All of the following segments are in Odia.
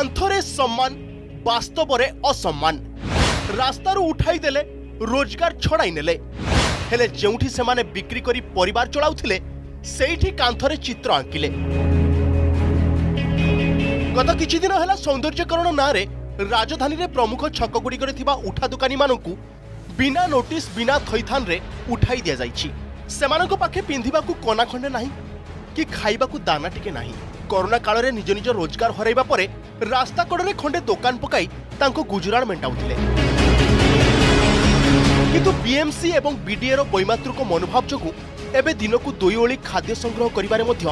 ସମ୍ମାନ ବାସ୍ତବରେ ଅସମ୍ମାନ ରାସ୍ତାରୁ ଉଠାଇ ଦେଲେ ରୋଜଗାର ଛଡ଼ାଇ ନେଲେ ହେଲେ ଯେଉଁଠି ସେମାନେ ବିକ୍ରି କରି ପରିବାର ଚଳାଉଥିଲେ ସେଇଠି କାନ୍ଥରେ ଚିତ୍ର ଆଙ୍କିଲେ ଗତ କିଛି ଦିନ ହେଲା ସୌନ୍ଦର୍ଯ୍ୟକରଣ ନାଁରେ ରାଜଧାନୀରେ ପ୍ରମୁଖ ଛକଗୁଡ଼ିକରେ ଥିବା ଉଠା ଦୋକାନୀମାନଙ୍କୁ ବିନା ନୋଟିସ୍ ବିନା ଥଇଥାନରେ ଉଠାଇ ଦିଆଯାଇଛି। ସେମାନଙ୍କ ପାଖେ ପିନ୍ଧିବାକୁ କନା ଖଣ୍ଡେ ନାହିଁ କି ଖାଇବାକୁ ଦାନା ଟିକେ ନାହିଁ। କରୋନା କାଳରେ ନିଜ ନିଜ ରୋଜଗାର ହରାଇବା ପରେ ରାସ୍ତା କଡ଼ରେ ଖଣ୍ଡେ ଦୋକାନ ପକାଇ ତାଙ୍କ ଗୁଜୁରାଣ ମେଣ୍ଟାଉଥିଲେ। କିନ୍ତୁ ବିଏମ୍ସି ଏବଂ ବିଡିଏର ବୈମାତୃକ ମନୋଭାବ ଯୋଗୁଁ ଏବେ ଦିନକୁ ଦୁଇ ଓଳି ଖାଦ୍ୟ ସଂଗ୍ରହ କରିବାରେ ମଧ୍ୟ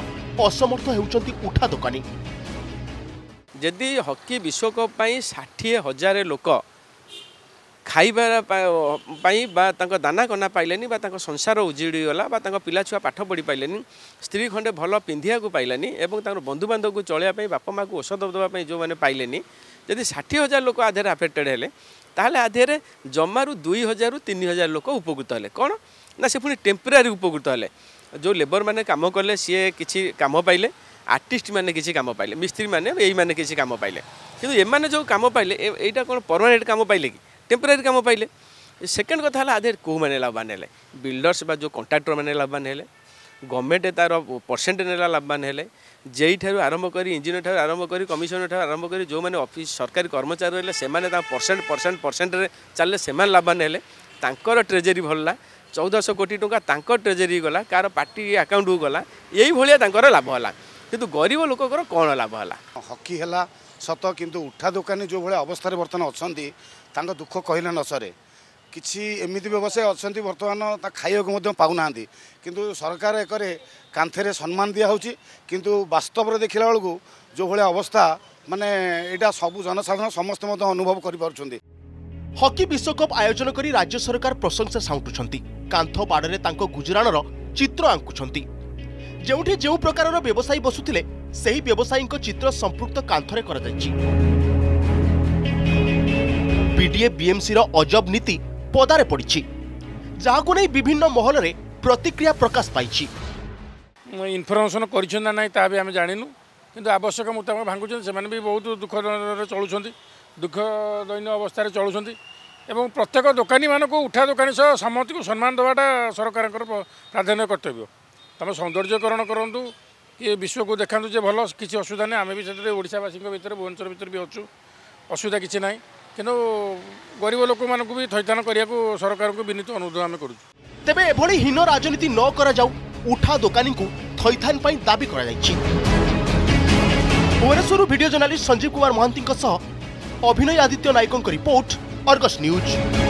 ଅସମର୍ଥ ହେଉଛନ୍ତି ଉଠା ଦୋକାନୀ। ଯଦି ହକି ବିଶ୍ୱକପ୍ ପାଇଁ ଷାଠିଏ ହଜାର ଲୋକ ଖାଇବା ପାଇଁ ବା ତାଙ୍କ ଦାନା କନା ପାଇଲେନି ବା ତାଙ୍କ ସଂସାର ଉଜିଡ଼ିଗଲା ବା ତାଙ୍କ ପିଲାଛୁଆ ପାଠ ପଢ଼ି ପାଇଲେନି ସ୍ତ୍ରୀ ଖଣ୍ଡେ ଭଲ ପିନ୍ଧିବାକୁ ପାଇଲାନି ଏବଂ ତାଙ୍କର ବନ୍ଧୁବାନ୍ଧବକୁ ଚଳିବା ପାଇଁ ବାପା ମାଆକୁ ଔଷଧ ଦେବା ପାଇଁ ଯେଉଁମାନେ ପାଇଲେନି ଯଦି ଷାଠିଏ ହଜାର ଲୋକ ଆଧିରେ ଆଫେକ୍ଟେଡ଼ ହେଲେ ତାହେଲେ ଆଧିରେ ଜମାରୁ ଦୁଇ ହଜାରରୁ ତିନି ହଜାର ଲୋକ ଉପକୃତ ହେଲେ। କ'ଣ? ନା ସେ ପୁଣି ଟେମ୍ପରାରୀ ଉପକୃତ ହେଲେ। ଯେଉଁ ଲେବରମାନେ କାମ କଲେ ସିଏ କିଛି କାମ ପାଇଲେ ଆର୍ଟିଷ୍ଟ ମାନେ କିଛି କାମ ପାଇଲେ ମିସ୍ତ୍ରୀ ମାନେ ଏଇମାନେ କିଛି କାମ ପାଇଲେ। କିନ୍ତୁ ଏମାନେ ଯେଉଁ କାମ ପାଇଲେ ଏଇଟା କ'ଣ ପରମାନେଣ୍ଟ କାମ ପାଇଲେ କି? টেম্পোরারি কাম পাইলে সেকেন্ড কথা হল আধে কেউমানে লাভবান হলে বিল্ডর্স বা যে কন্ট্রাক্টর মানে লাভবান হলে গভর্নমেন্ট তার পরসেন্ট নেলা লাভবান হলে যেইঠার আরম্ভ করে ইঞ্জিনিয়র ঠার আরম্ভ করে কমিশনার ঠার আরম্ভ করে যে অফিস সরকারি কর্মচারী রহলে সে পরসেন্ট পরসেন্ট পরসেন্টরে চালে সে লাভবান হলে তাঁকর ট্রেজেরি ভরলা চৌদশো কোটি টঙ্কা তাঁক ট্রেজেরি গলা কার পার্টি আকাউন্টকু গলা এইভাবে তাঁর লাভ হলা কিন্তু গরিব লোকর কম লাভ হলা হকি হলা ସତ କିନ୍ତୁ ଉଠା ଦୋକାନୀ ଯେଉଁଭଳିଆ ଅବସ୍ଥାରେ ବର୍ତ୍ତମାନ ଅଛନ୍ତି ତାଙ୍କ ଦୁଃଖ କହିଲେ ନ ସରେ। କିଛି ଏମିତି ବ୍ୟବସାୟ ଅଛନ୍ତି ବର୍ତ୍ତମାନ ତା ଖାଇବାକୁ ମଧ୍ୟ ପାଉନାହାନ୍ତି। କିନ୍ତୁ ସରକାର ଏକରେ କାନ୍ଥରେ ସମ୍ମାନ ଦିଆହେଉଛି କିନ୍ତୁ ବାସ୍ତବରେ ଦେଖିଲା ବେଳକୁ ଯେଉଁଭଳିଆ ଅବସ୍ଥା ମାନେ ଏଇଟା ସବୁ ଜନସାଧାରଣ ସମସ୍ତେ ମଧ୍ୟ ଅନୁଭବ କରିପାରୁଛନ୍ତି। ହକି ବିଶ୍ୱକପ୍ ଆୟୋଜନ କରି ରାଜ୍ୟ ସରକାର ପ୍ରଶଂସା ସାଉଁଟୁଛନ୍ତି। କାନ୍ଥ ବାଡ଼ରେ ତାଙ୍କ ଗୁଜୁରାଣର ଚିତ୍ର ଆଙ୍କୁଛନ୍ତି। ଯେଉଁଠି ଯେଉଁ ପ୍ରକାରର ବ୍ୟବସାୟୀ ବସୁଥିଲେ ସେହି ବ୍ୟବସାୟୀଙ୍କ ଚିତ୍ର ସମ୍ପୃକ୍ତ କାନ୍ଥରେ କରାଯାଇଛି। ବିଡିଏ ବିଏମ୍ସିର ଅଜବ ନୀତି ପଦାରେ ପଡ଼ିଛି ଯାହାକୁ ନେଇ ବିଭିନ୍ନ ମହଲରେ ପ୍ରତିକ୍ରିୟା ପ୍ରକାଶ ପାଇଛି। ଇନଫର୍ମେସନ୍ କରିଛନ୍ତି ନା ନାହିଁ ତାହା ବି ଆମେ ଜାଣିନୁ। କିନ୍ତୁ ଆବଶ୍ୟକ ମୁତାବକ ଭାଙ୍ଗୁଛନ୍ତି ସେମାନେ ବି ବହୁତ ଦୁଃଖରେ ଚଳୁଛନ୍ତି ଦୁଃଖ ଦୈନ୍ୟ ଅବସ୍ଥାରେ ଚଳୁଛନ୍ତି ଏବଂ ପ୍ରତ୍ୟେକ ଦୋକାନୀମାନଙ୍କୁ ଉଠା ଦୋକାନୀ ସହ ସମସ୍ତଙ୍କୁ ସମ୍ମାନ ଦେବାଟା ସରକାରଙ୍କର ପ୍ରାଧାନ୍ୟ କର୍ତ୍ତବ୍ୟ। ତୁମେ ସୌନ୍ଦର୍ଯ୍ୟକରଣ କରନ୍ତୁ କି ବିଶ୍ୱକୁ ଦେଖାନ୍ତୁ ଯେ ଭଲ କିଛି ଅସୁବିଧା ନାହିଁ। ଆମେ ବି ସେଥିରେ ଓଡ଼ିଶାବାସୀଙ୍କ ଭିତରେ ଭୁବନେଶ୍ୱର ଭିତରେ ବି ଅଛୁ। ଅସୁବିଧା କିଛି ନାହିଁ। କିନ୍ତୁ ଗରିବ ଲୋକମାନଙ୍କୁ ବି ଥଇଥାନ କରିବାକୁ ସରକାରଙ୍କୁ ବିନୀତ ଅନୁରୋଧ ଆମେ କରୁଛୁ। ତେବେ ଏଭଳି ହୀନ ରାଜନୀତି ନ କରାଯାଉ ଉଠା ଦୋକାନୀଙ୍କୁ ଥଇଥାନ ପାଇଁ ଦାବି କରାଯାଇଛି। ଭୁବନେଶ୍ୱରରୁ ଭିଡ଼ିଓ ଜର୍ଣ୍ଣାଲିଷ୍ଟ ସଞ୍ଜୀବ କୁମାର ମହାନ୍ତିଙ୍କ ସହ ଅଭିନୟ ଆଦିତ୍ୟ ନାୟକଙ୍କ ରିପୋର୍ଟ ଅର୍ଗସ୍ ନ୍ୟୁଜ୍।